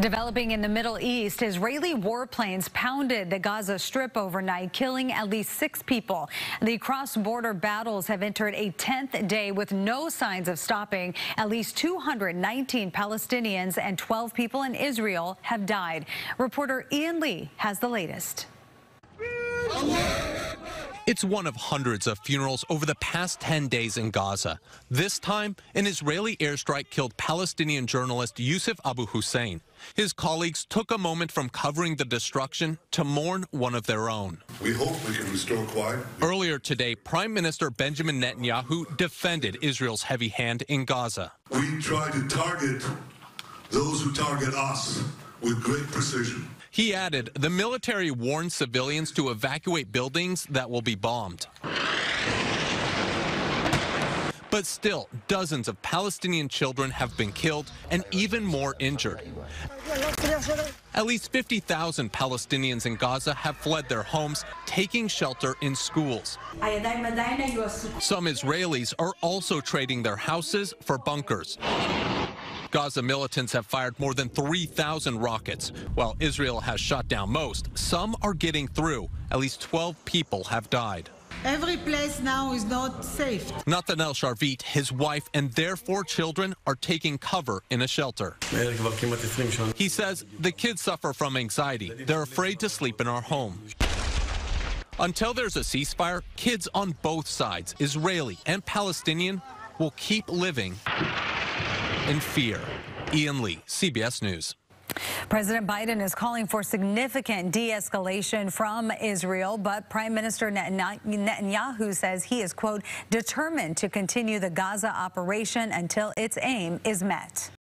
Developing in the Middle East, Israeli warplanes pounded the Gaza Strip overnight, killing at least six people. The cross-border battles have entered a 10th day with no signs of stopping. At least 219 Palestinians and 12 people in Israel have died. Reporter Ian Lee has the latest. It's one of hundreds of funerals over the past 10 days in Gaza. This time, an Israeli airstrike killed Palestinian journalist Yusuf Abu Hussein. His colleagues took a moment from covering the destruction to mourn one of their own. We hope we can restore quiet. Earlier today, Prime Minister Benjamin Netanyahu defended Israel's heavy hand in Gaza. We try to target those who target us with great precision. He added, the military warned civilians to evacuate buildings that will be bombed. But still, dozens of Palestinian children have been killed and even more injured. At least 50,000 Palestinians in Gaza have fled their homes, taking shelter in schools. Some Israelis are also trading their houses for bunkers. Gaza militants have fired more than 3,000 rockets. While Israel has shot down most, some are getting through. At least 12 people have died. Every place now is not safe. Nathaniel Sharvit, his wife, and their four children are taking cover in a shelter. He says the kids suffer from anxiety. They're afraid to sleep in our home. Until there's a ceasefire, kids on both sides, Israeli and Palestinian, will keep living in fear. Ian Lee, CBS News. President Biden is calling for significant de-escalation from Israel, but Prime Minister Netanyahu says he is, quote, determined to continue the Gaza operation until its aim is met.